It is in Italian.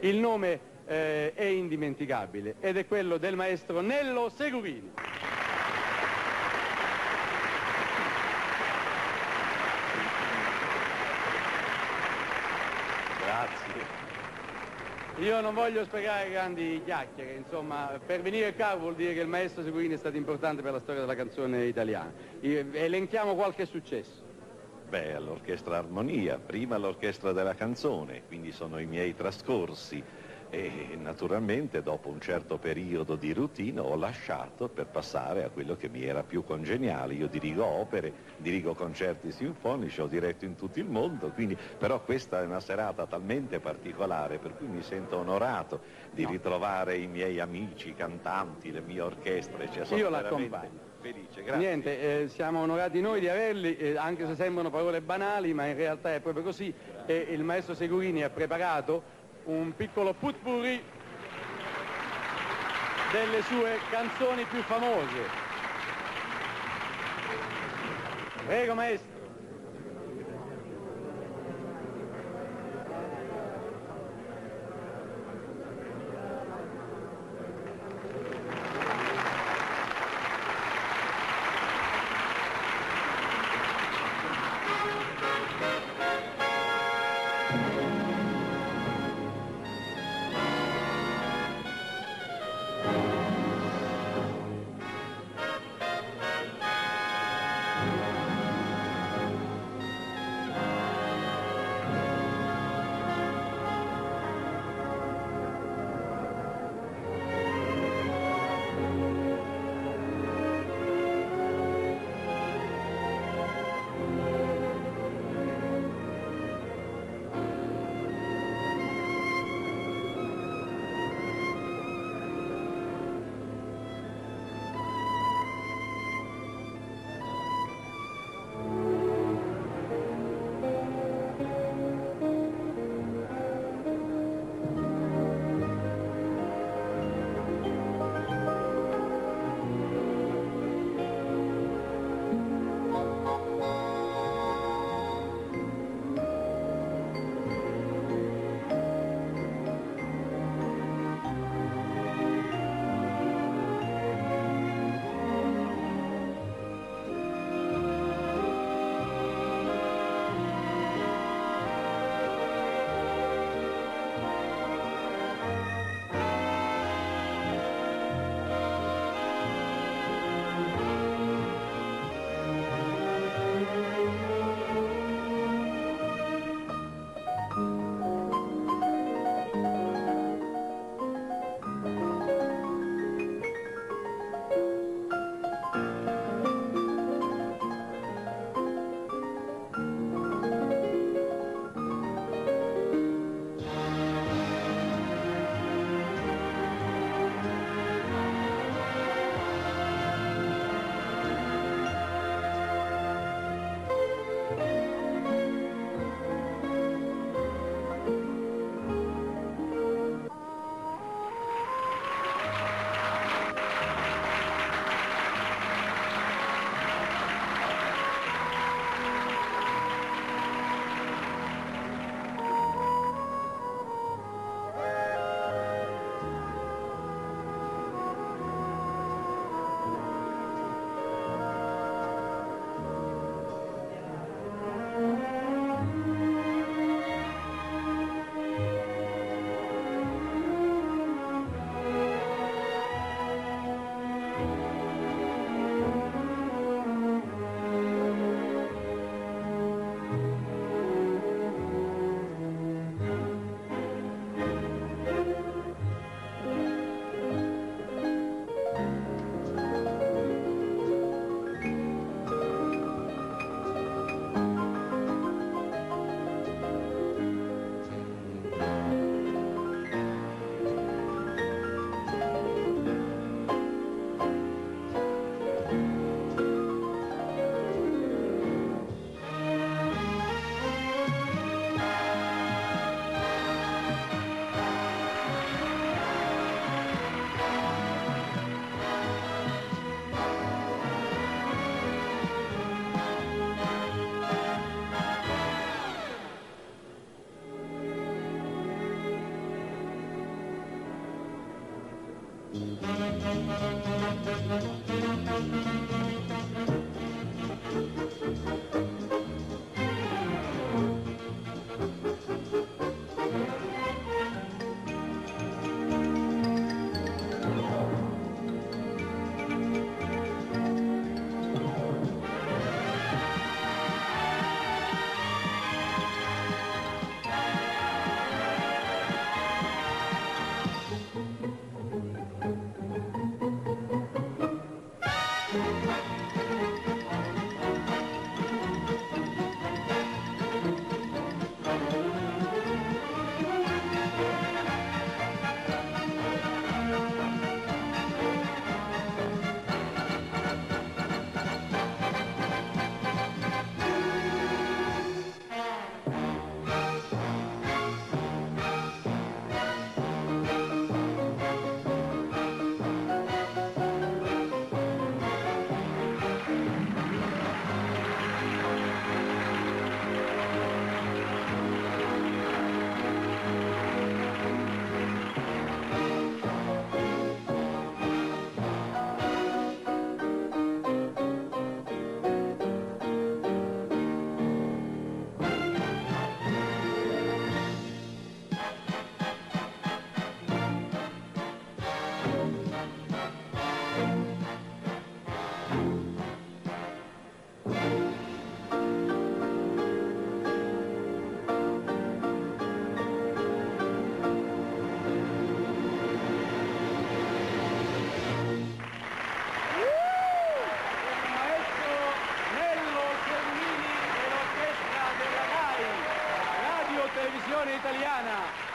il nome eh, è indimenticabile ed è quello del maestro Nello Segurini. Grazie. Io non voglio spiegare grandi chiacchiere, insomma, per venire qua vuol dire che il maestro Segurini è stato importante per la storia della canzone italiana. Elenchiamo qualche successo. Beh, all'orchestra Armonia, prima l'orchestra della canzone, quindi sono i miei trascorsi e naturalmente dopo un certo periodo di routine ho lasciato per passare a quello che mi era più congeniale. Io dirigo opere, dirigo concerti sinfonici, ho diretto in tutto il mondo, quindi, però questa è una serata talmente particolare per cui mi sento onorato di ritrovare i miei amici, cantanti, le mie orchestre. Cioè, Io l'accompagno. Felice, grazie. Niente, eh, siamo onorati noi di averli, eh, anche se sembrano parole banali, ma in realtà è proprio così. E il maestro Segurini ha preparato un piccolo putpurri delle sue canzoni più famose. Prego maestro. Thank you. Dominicana.